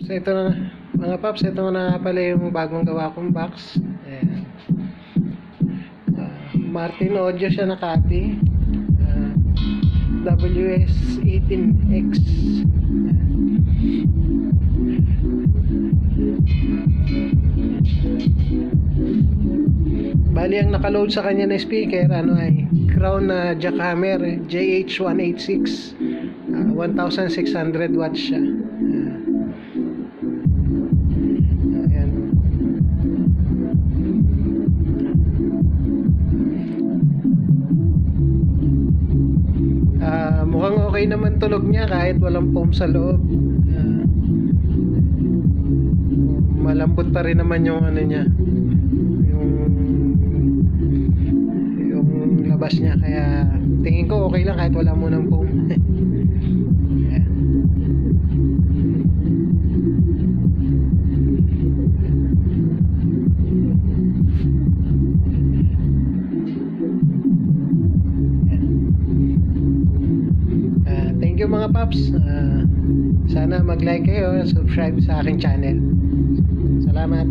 So ito na, mga paps, ito na pala yung bagong gawa kong box. Ayan. Ah, Martin Audio siya na copy. Ah, WS18X. Bali, ang nakaload sa kanya na speaker, ano ay Crown na Jackhammer JH186. Ah, 1,600 watts siya. Ah. Okay naman tulog niya kahit walang foam sa loob. Malambot pa rin naman yung ano niya. Yung yung labas niya kaya tingin ko okay lang kahit wala mo ng foam. you mga paps. Ah, sana mag-like kayo, subscribe sa aking channel. Salamat.